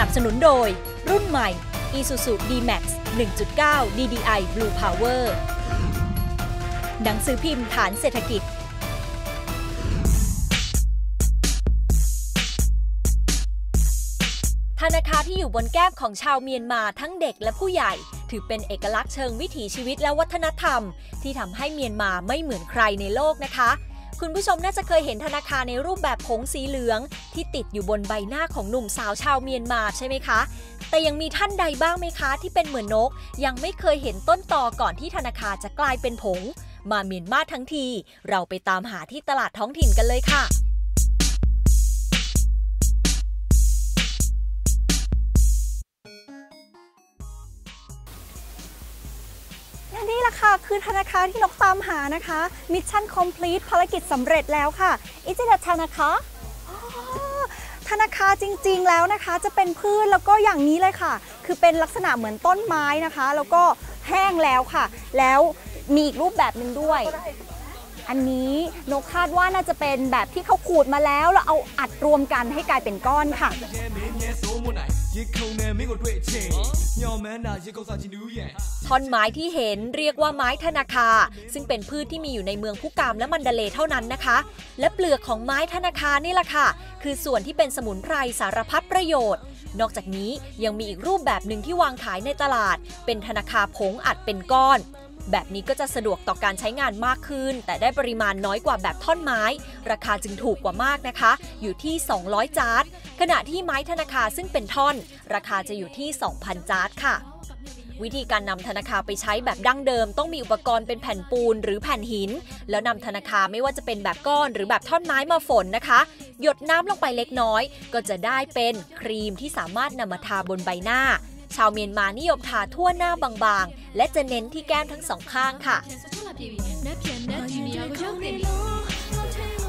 นับสนุนโดย รุ่นใหม่ Isuzu D-Max 1.9 DDI Blue Power หนังสือพิมพ์ฐานเศรษฐกิจธนาคารที่อยู่บนแก้มของชาวเมียนมาทั้งเด็กและผู้ใหญ่ ถือเป็นเอกลักษณ์เชิงวิถีชีวิตและวัฒนธรรม ที่ทำให้เมียนมาไม่เหมือนใครในโลกนะคะ คุณผู้ชมน่าจะเคยเห็นธนาคารในรูปแบบผงสีเหลือง ที่ติดอยู่บนใบหน้าของหนุ่มสาวชาวเมียนมาใช่ไหมคะ แต่ยังมีท่านใดบ้างไหมคะที่เป็นเหมือนนก ยังไม่เคยเห็นต้นตอก่อนที่ธนาคารจะกลายเป็นผง มาเมียนมาทั้งที เราไปตามหาที่ตลาดท้องถิ่นกันเลยค่ะ ค่ะ คือธนาคารที่นกตามหานะคะMission complete ภารกิจสำเร็จแล้วค่ะอิจิดะทานาคาทานาคาจริงๆแล้วนะคะ จะเป็นพืชแล้วก็อย่างนี้เลยค่ะ คือเป็นลักษณะเหมือนต้นไม้นะคะ แล้วก็แห้งแล้วค่ะ แล้วมีอีกรูปแบบหนึ่งด้วย อันนี้นกคาดว่าน่าจะเป็นแบบที่เขาขูดมาแล้ว แล้วเอาอัดรวมกันให้กลายเป็นก้อนค่ะ ท่อนไม้ที่เห็นเรียกว่าไม้ธนาคา ซึ่งเป็นพืชที่มีอยู่ในเมืองพุกามและมันเดเลเท่านั้นนะคะ และเปลือกของไม้ธนาคานี่แหละค่ะ คือส่วนที่เป็นสมุนไพรสารพัดประโยชน์ นอกจากนี้ยังมีอีกรูปแบบหนึ่งที่วางขายในตลาด เป็นธนาคาผงอัดเป็นก้อน แบบนี้ก็จะสะดวกต่อการใช้งานมากขึ้น แต่ได้ปริมาณน้อยกว่าแบบท่อนไม้ ราคาจึงถูกกว่ามากนะคะ อยู่ที่ 200 จาร์ดขณะที่ไม้ธนาคารซึ่งเป็นท่อน ราคาจะอยู่ที่ 2,000 จาร์ดค่ะวิธีการนำธนาคารไปใช้แบบดั้งเดิม ต้องมีอุปกรณ์เป็นแผ่นปูนหรือแผ่นหิน แล้วนำธนาคารไม่ว่าจะเป็นแบบก้อนหรือแบบท่อนไม้มาฝนนะคะ หยดน้ำลงไปเล็กน้อย ก็จะได้เป็นครีมที่สามารถนำมาทาบนใบหน้า ชาวเมียนมานิยมทาทั่วหน้าบางๆ และจะเน้นที่แก้มทั้งสองข้างค่ะ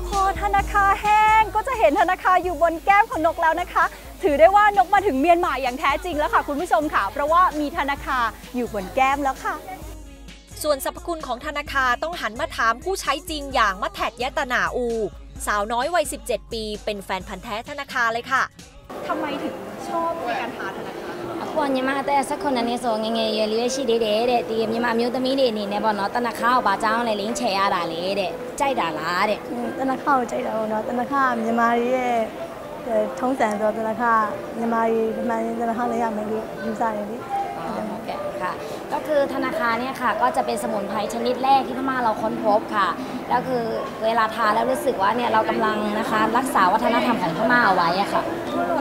พอธนาคารแห้งก็จะเห็นธนาคารอยู่บนแก้มของนกแล้วนะคะ ถือได้ว่านกมาถึงเมียนมาอย่างแท้จริงแล้วค่ะ คุณผู้ชมค่ะ เพราะว่ามีธนาคารอยู่บนแก้มแล้วค่ะส่วนสรรพคุณของธนาคารต้องหันมาถามผู้ใช้จริงอย่างมัทแทดยะตนาอู สาวน้อยวัย 17 ปี เป็นแฟนพันธ์แท้ธนาคารเลยค่ะทำไมถึงชอบในการทาธนาคา ร အခုကညီမအသက်18နှစ်ဆိုငယ်ငယ်ရွယ်လေးရှိသေးတယ်တဲ့ဒီညီမအမျိုးသမီးတွေအနေနဲ့ပေါ့နော်တနခါကိုဘာကြောင်းလဲလင်းချယ်ရတာလေတဲ့ကြိုက်တာလားတဲ့ တနခါကိုကြိုက်တာပေါ့နော်တနခါကမြန်မာတွေရဲ့အဲထုံးစံဆိုတော့တနခါကမြန်မာတွေဒီမှန်ရင်တနခါလည်းရမယ်လို့ယူဆတယ်လေ โอเคค่ะ ก็คือธนาคารเนี่ยค่ะ ก็จะเป็นสมุนไพรชนิดแรกที่พม่าเราค้นพบค่ะ แล้วคือเวลาทานแล้วรู้สึกว่าเนี่ยเรากำลังนะคะรักษาวัฒนธรรมของพม่าเอาไว้อะค่ะ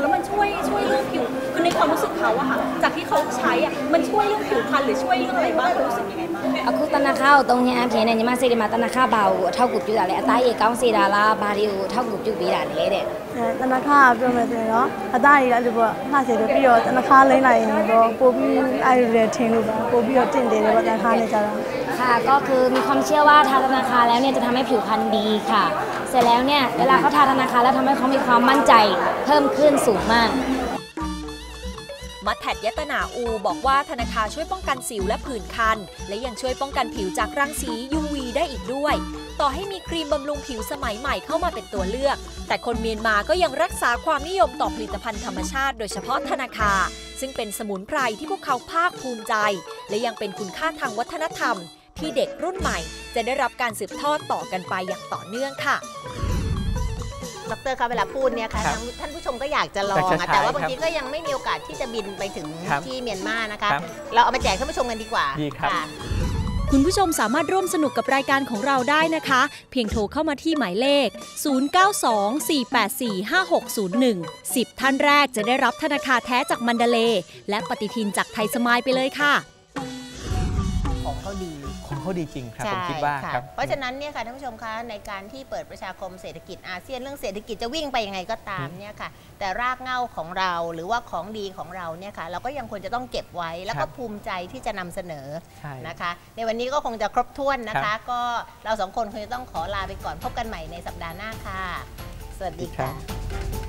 แล้วมัน ช่วยช่วยเรื่องผิว คือในความรู้สึกเขาอะค่ะ จากที่เขาใช้อะมันช่วยเรื่องผิวพรรณหรือช่วยเรื่องอะไรบ้างเขารู้สึกยังไงบ้าง အခုတနခါကိုသုံးခြင်းအပြင်နဲ့ညီမစိတ်တွေမှာတနခါဘာကိုအထောက်အကူပြုတာလဲအသားရည်ကောင်းစေတာလားဘာတွေကိုအထောက်အကူပြုပေးတာလဲတဲ့ အဲတနခါကပြောမယ်ဆိုရင်တော့အသားရည်လည်းလို့ပေါ့လှစေတယ်ပြီးတော့တနခါလိမ့်လိုက်ရင်တော့ပို့ပြီးအဲ့လိုလည်းထင်လို့ပါပို့ပြီးတော့တင့်တယ်တယ်ပေါ့တနခါနဲ့ကြတာ ค่ะก็คือมีความเชื่อว่าทาธนาคารแล้วเนี่ยจะทำให้ผิวพรรณดีค่ะ เ สร็จแล้วเนี่ย เวลาเขาทาธนาคารแล้วทำให้เขามีความมั่นใจเพิ่มขึ้นสูงมาก มัทแทดยะตนาอูบอกว่าธนาคารช่วยป้องกันสิวและผื่นคัน และยังช่วยป้องกันผิวจากรังสี UV ได้อีกด้วย ต่อให้มีครีมบำรุงผิวสมัยใหม่เข้ามาเป็นตัวเลือก แต่คนเมียนมาก็ยังรักษาความนิยมต่อผลิตภัณฑ์ธรรมชาติ โดยเฉพาะธนาคารซึ่งเป็นสมุนไพรที่พวกเขาภาคภูมิใจ และยังเป็นคุณค่าทางวัฒนธรรม ที่เด็กรุ่นใหม่ จะได้รับการสืบทอดต่อกันไปอย่างต่อเนื่องค่ะดรคะเวลาพูดเนี่ยค่ะครับทางท่านผู้ชมก็อยากจะลออยางกจะอะใช้แต่ว่าบางครับทีก็ยังไม่มีโอกาสที่จะบินไปถึงครับที่เมียนมานะคะ ครับเราเอามาแจกท่านผู้ชมกันดีกว่าดีครับะ คุณผู้ชมสามารถร่วมสนุกกับรายการของเราได้นะคะ เพียงโทรเข้ามาที่หมายเลข 0924845601 10 ท่านแรกจะได้รับธนาคารแท้จากมันเดเลย์และปฏิทินจากไทยสมายไปเลยค่ะของ เขาดี ของเขาดีจริงครับใช่ผมคิดว่าค่ะครับ เพราะฉะนั้นเนี่ยค่ะท่านผู้ชมคะในการที่เปิดประชาคมเศรษฐกิจอาเซียนเรื่องเศรษฐกิจจะวิ่งไปยังไงก็ตามเนี่ยค่ะ แต่รากเหง้าของเราหรือว่าของดีของเราเนี่ยค่ะเราก็ยังควรจะต้องเก็บไว้แล้วคก็รับภูมิใจที่จะนำเสนอใช่นะคะ ในวันนี้ก็คงจะครบถ้วนนะครัคะบก็เราสองคนคงจะต้องขอลาไปก่อนพบกันใหม่ในสัปดาห์หน้าค่ะ สวัสดีครัค่ะบ